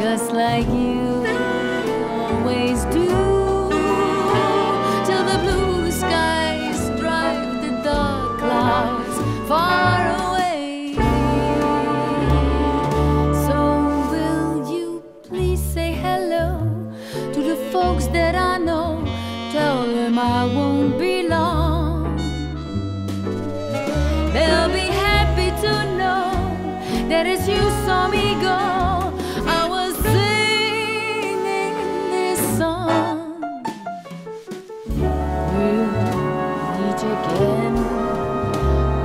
just like you. again.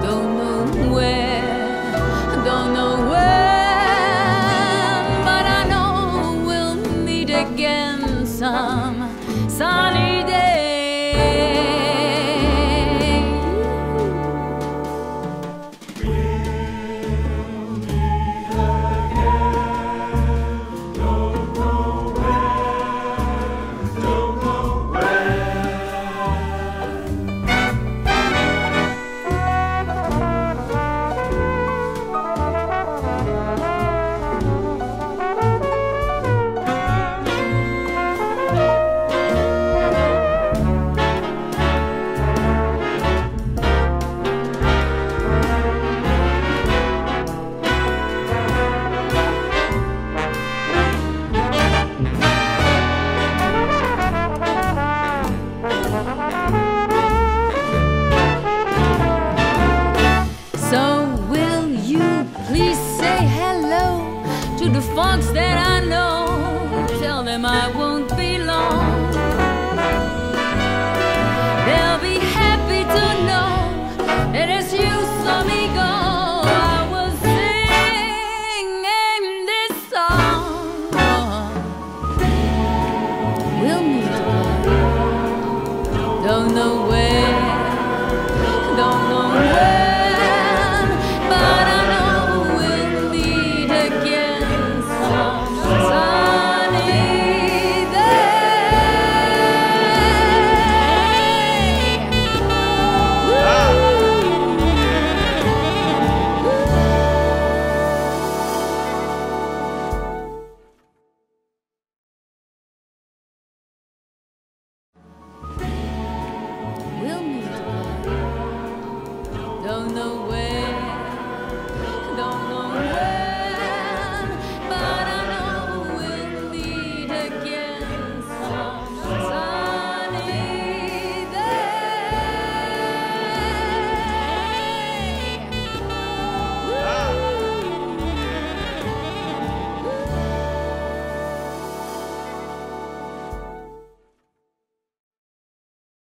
Don't know where, don't know when, but I know we'll meet again some sunny. to the folks that I know. Tell them I won't be long. They'll be happy to know that as you saw me go, I was singing this song. We'll meet again. Don't know where. Don't know where.